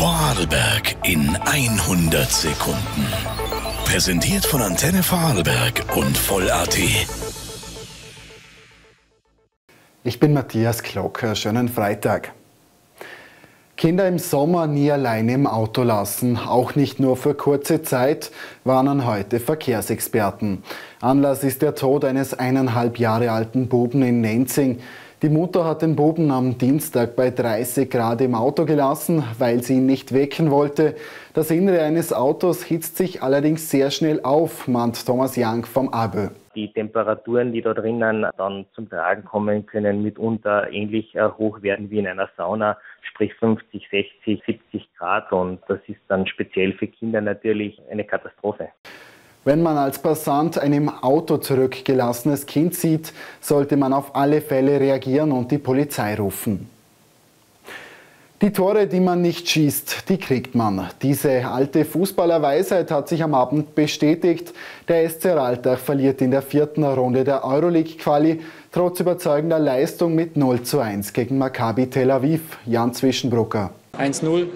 Vorarlberg in 100 Sekunden. Präsentiert von Antenne Vorarlberg und Voll.at. Ich bin Matthias Klocker. Schönen Freitag. Kinder im Sommer nie alleine im Auto lassen, auch nicht nur für kurze Zeit, warnen heute Verkehrsexperten. Anlass ist der Tod eines eineinhalb Jahre alten Buben in Nenzing. Die Mutter hat den Buben am Dienstag bei 30 Grad im Auto gelassen, weil sie ihn nicht wecken wollte. Das Innere eines Autos hitzt sich allerdings sehr schnell auf, mahnt Thomas Young vom ABÖ. Die Temperaturen, die da drinnen dann zum Tragen kommen, können mitunter ähnlich äh, hoch werden wie in einer Sauna, sprich 50, 60, 70 Grad. Und das ist dann speziell für Kinder natürlich eine Katastrophe. Wenn man als Passant ein im Auto zurückgelassenes Kind sieht, sollte man auf alle Fälle reagieren und die Polizei rufen. Die Tore, die man nicht schießt, die kriegt man. Diese alte Fußballerweisheit hat sich am Abend bestätigt. Der SC Raltach verliert in der vierten Runde der Euroleague-Quali trotz überzeugender Leistung mit 0 zu 1 gegen Maccabi Tel Aviv. Jan Zwischenbrucker. 1-0.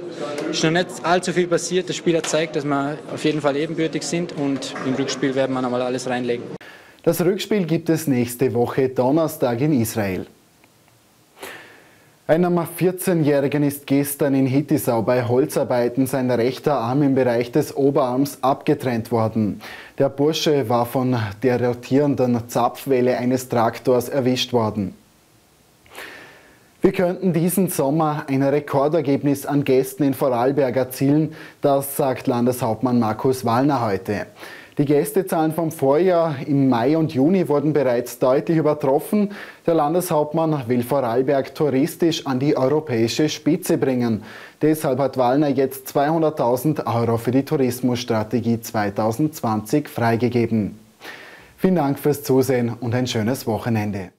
Ist noch nicht allzu viel passiert. Das Spiel hat gezeigt, dass wir auf jeden Fall ebenbürtig sind und im Rückspiel werden wir nochmal alles reinlegen. Das Rückspiel gibt es nächste Woche Donnerstag in Israel. Einem 14-Jährigen ist gestern in Hittisau bei Holzarbeiten sein rechter Arm im Bereich des Oberarms abgetrennt worden. Der Bursche war von der rotierenden Zapfwelle eines Traktors erwischt worden. Wir könnten diesen Sommer ein Rekordergebnis an Gästen in Vorarlberg erzielen, das sagt Landeshauptmann Markus Wallner heute. Die Gästezahlen vom Vorjahr im Mai und Juni wurden bereits deutlich übertroffen. Der Landeshauptmann will Vorarlberg touristisch an die europäische Spitze bringen. Deshalb hat Wallner jetzt 200.000 Euro für die Tourismusstrategie 2020 freigegeben. Vielen Dank fürs Zusehen und ein schönes Wochenende.